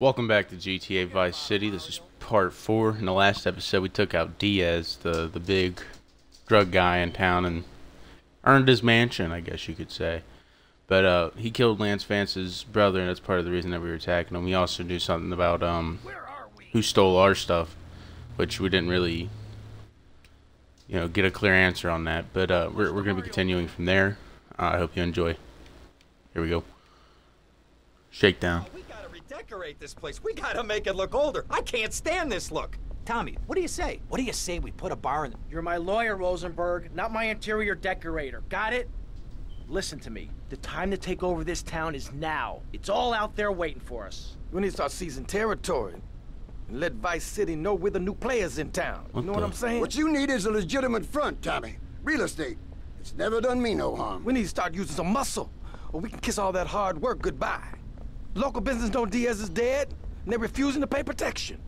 Welcome back to GTA Vice City. This is part four. In the last episode, we took out Diaz, the the big drug guy in town, and earned his mansion, I guess you could say. But uh, he killed Lance Vance's brother, and that's part of the reason that we were attacking him. We also knew something about um who stole our stuff, which we didn't really, you know, get a clear answer on that. But uh, we're we're gonna be continuing from there. Uh, I hope you enjoy. Here we go. Shakedown. We gotta redecorate this place. We gotta make it look older. I can't stand this look. Tommy, what do you say? What do you say we put a bar in? You're my lawyer, Rosenberg, not my interior decorator. Got it? Listen to me. The time to take over this town is now. It's all out there waiting for us. We need to start seizing territory. And let Vice City know we're the new players in town. What you know the- what I'm saying? What you need is a legitimate front, Tommy. Real estate. It's never done me no harm. We need to start using some muscle, or we can kiss all that hard work goodbye. Local business know Diaz is dead, and they're refusing to pay protection.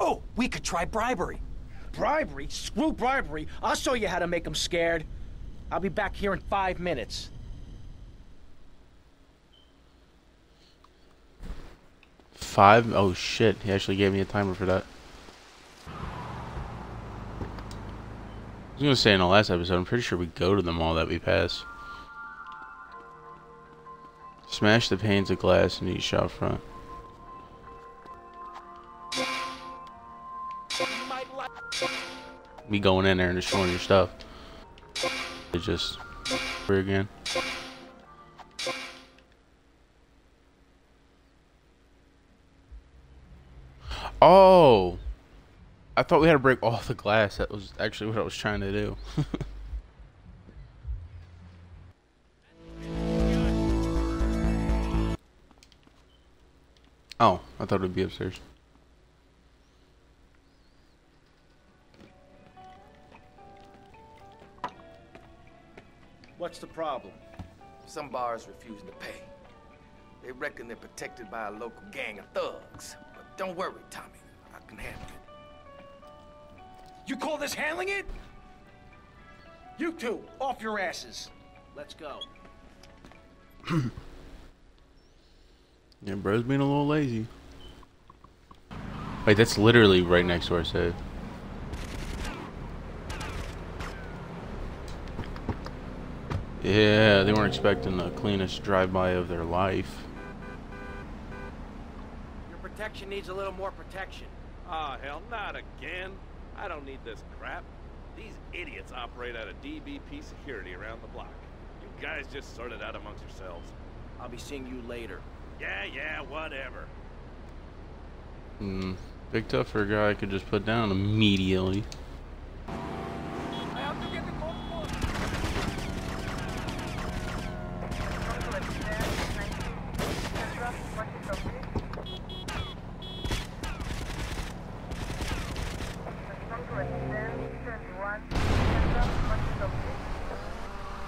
Oh, we could try bribery. Bribery? Screw bribery. I'll show you how to make them scared. I'll be back here in five minutes. Five? Oh shit, he actually gave me a timer for that. I was gonna say in the last episode, I'm pretty sure we go to the mall that we pass. Smash the panes of glass in each shop front. Me going in there and destroying your stuff. It just we're again. Oh! I thought we had to break all the glass. That was actually what I was trying to do. oh, I thought it would be upstairs. What's the problem? Some bars refusing to pay. They reckon they're protected by a local gang of thugs. But don't worry, Tommy. I can handle it. You call this handling it? You two, off your asses. Let's go. Yeah, bro's being a little lazy. Wait, that's literally right next to our safe. Yeah, they weren't expecting the cleanest drive-by of their life. Your protection needs a little more protection. Ah, hell, not again. I don't need this crap. These idiots operate out of DBP security around the block. You guys just sort it out amongst yourselves. I'll be seeing you later. Yeah, yeah, whatever. Hmm, big tough for a guy I could just put down immediately. I have to get the compo. Come on, let's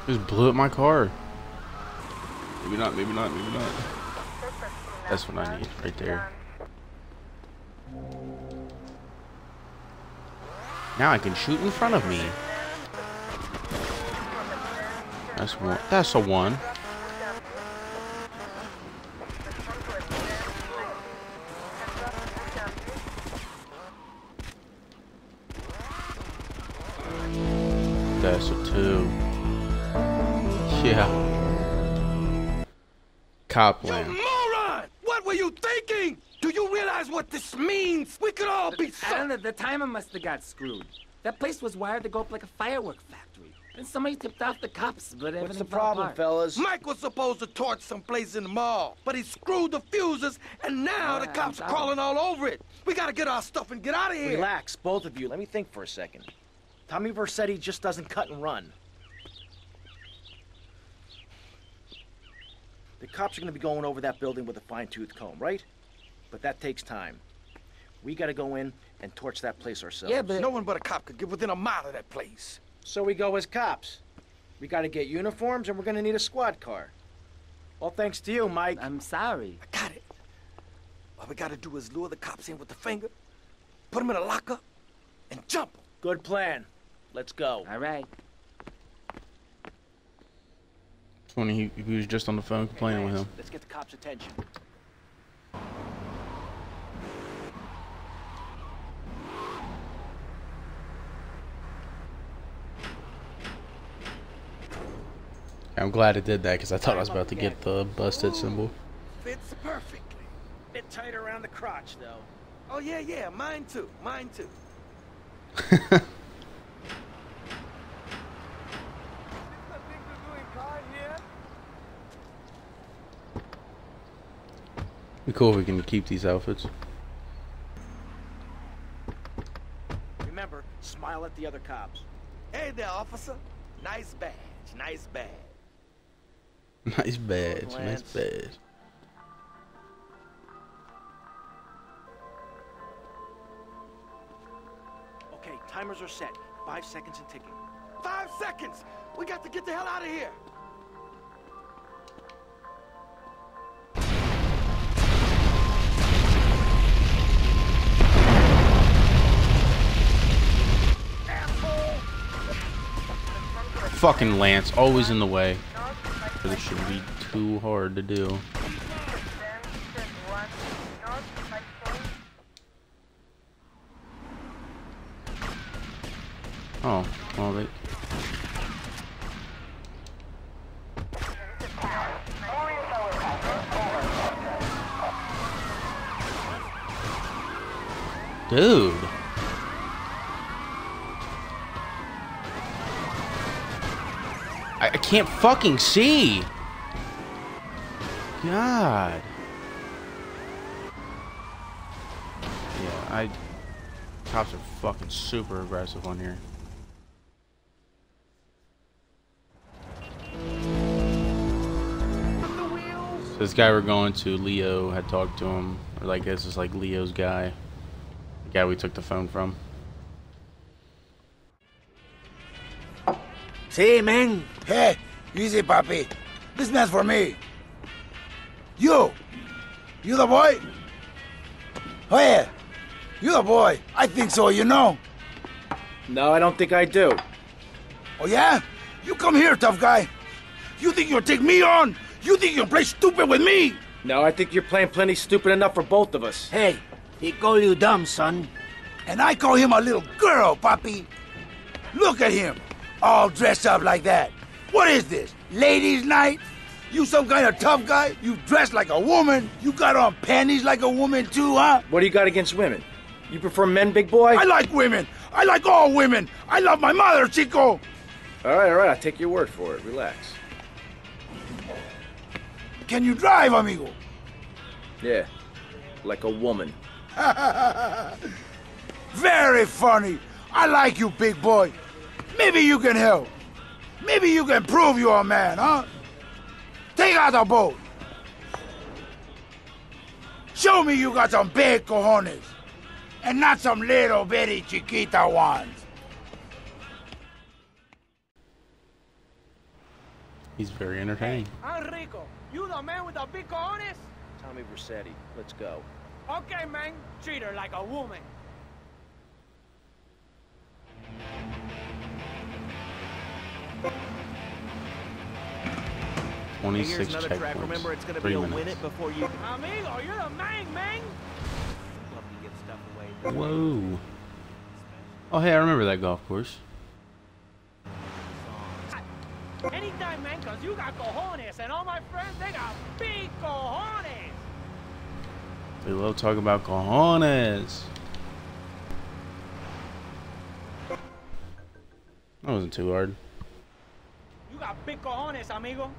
Just blew up my car. Maybe not, maybe not, maybe not. That's what I need right there. Now I can shoot in front of me. That's one. That's a one. That's a two. Yeah. Copland. Moron! What were you thinking? Do you realize what this means? We could all be so And the, the timer must have got screwed. That place was wired to go up like a firework factory. And somebody tipped off the cops, but everything What's the fell problem, apart. fellas? Mike was supposed to torch someplace in the mall, but he screwed the fuses, and now the ah, cops are crawling all over it. We gotta get our stuff and get out of here. Relax, both of you. Let me think for a second. Tommy Vercetti just doesn't cut and run. The cops are gonna be going over that building with a fine-tooth comb, right? But that takes time. We gotta go in and torch that place ourselves. Yeah, but No one but a cop could get within a mile of that place. So we go as cops. We gotta get uniforms and we're gonna need a squad car. All thanks to you, Mike. I'm sorry. I got it. All we gotta do is lure the cops in with the finger, put them in a locker, and jump 'em. Good plan. Let's go. All right. Funny, he, he was just on the phone complaining with him. Let's get the cops' attention. I'm glad it did that because I thought I was about to get the busted symbol. Fits perfectly. Bit tight around the crotch, though. Oh, yeah, yeah, mine too, mine too. Be cool if we can keep these outfits. Remember, smile at the other cops. Hey there, officer. Nice badge, nice badge. Nice badge, nice badge. Okay, timers are set. Five seconds and ticking. Five seconds! We got to get the hell out of here! Fucking Lance, always in the way. Should be too hard to do. Oh, well they... Dude. I, I can't fucking see. God. Yeah, I. Cops are fucking super aggressive on here. This guy we're going to, Leo, had talked to him, or like this is like Leo's guy, the guy we took the phone from. See, man. Hey, easy, papi. This man's for me. You! You the boy? Oh, yeah. You the boy. I think so, you know. No, I don't think I do. Oh, yeah? You come here, tough guy. You think you'll take me on? You think you'll play stupid with me? No, I think you're playing plenty stupid enough for both of us. Hey, he call you dumb, son. And I call him a little girl, papi. Look at him, all dressed up like that. What is this, ladies' night? You some kind of tough guy? You dress like a woman? You got on panties like a woman too, huh? What do you got against women? You prefer men, big boy? I like women. I like all women. I love my mother, Chico. All right, all right, I'll take your word for it. Relax. Can you drive, amigo? Yeah, like a woman. Very funny. I like you, big boy. Maybe you can help. Maybe you can prove you're a man, huh? Take out the boat. Show me you got some big cojones. And not some little bitty chiquita ones. He's very entertaining. Hey, Enrico, you the man with the big cojones? Tommy Vercetti, let's go. Okay, man. Treat her like a woman. Twenty-six checkpoints. Three minutes. before you. Amigo, you're the man, man. Whoa. Oh, hey, I remember that golf course. Anytime, man, cause you got cojones, and all my friends, they got big cojones. We love talking about cojones. That wasn't too hard. You got big cojones, amigo.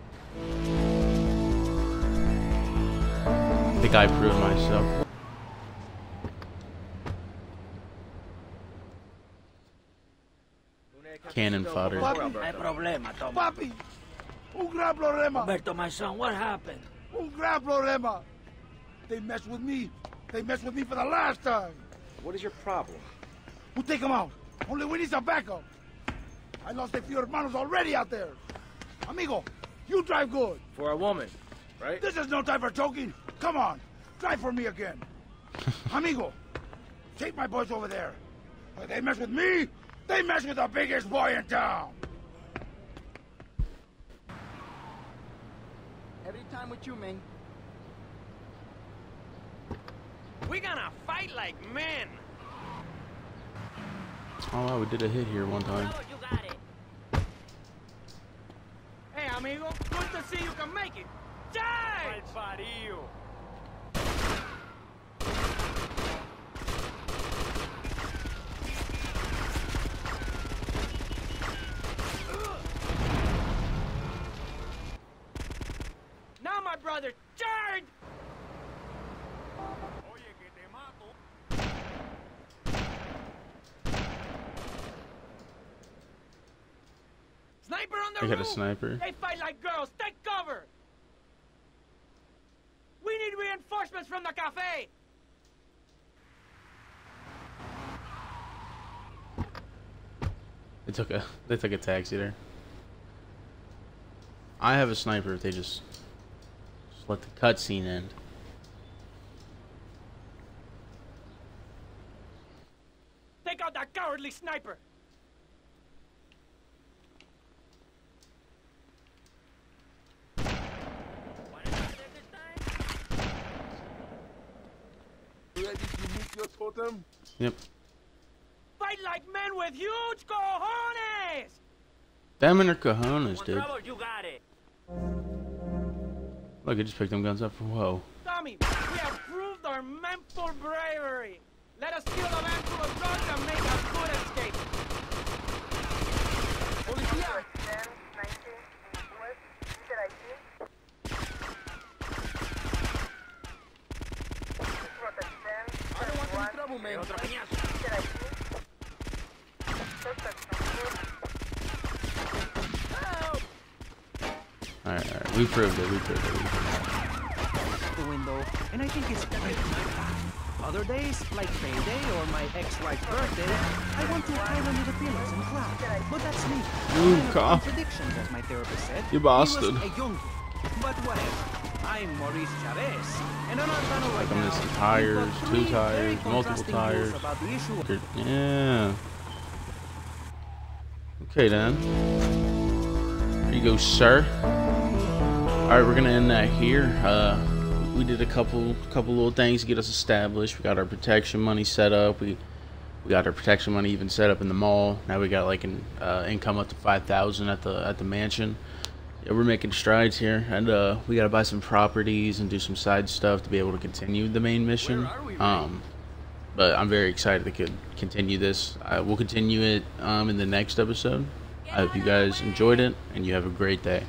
I think I proved myself. Cannon fodder. Hay problema, Tom. Papi, un gran problema. Roberto, my son, what happened? Un gran problema. They messed with me. They messed with me for the last time. What is your problem? We'll take them out. Only we need some backup. I lost a few hermanos already out there. Amigo, you drive good. For a woman, right? This is no time for joking. Come on, drive for me again. Amigo, take my boys over there. If they mess with me, they mess with the biggest boy in town. Every time with you, man. We gonna fight like men. Oh wow, we did a hit here one time. you got it. Hey, amigo. Good to see you can make it. Charge! Now, my brother, charge! Sniper on the I got a roof! sniper. Like girls. Take cover! We need reinforcements from the cafe! They took a they took a taxi there. I have a sniper if they just, just let the cutscene end. Take out that cowardly sniper! Yep. Fight like men with huge cojones! Them and their cojones, dude. you got it. Look, I just picked them guns up. Whoa. Tommy, we have proved our mental bravery. Let us steal the van to a drug and make a good escape. Policía! I don't want any trouble, man. Otro peñazo. Alright, alright. We proved it. We proved it. We proved the window, and I think it's great. Other days, like payday or my ex-wife's birthday, I want to hide under the pillows and cry. But that's me. You Kind of cough. Contradictions, as my therapist said. You bastard. a young But whatever. I'm Maurice Chavez, and on our panel right I'm now, missing tires, two tires, multiple tires. views about the issue of it. Yeah. Okay then. There you go, sir. Alright, we're gonna end that here. Uh, we did a couple couple little things to get us established. We got our protection money set up. We we got our protection money even set up in the mall. Now we got like an uh, income up to five thousand at the at the mansion. Yeah, we're making strides here, and uh, we gotta buy some properties and do some side stuff to be able to continue the main mission. Um, but I'm very excited to continue this. I will continue it um, in the next episode. I hope you guys enjoyed it, and you have a great day.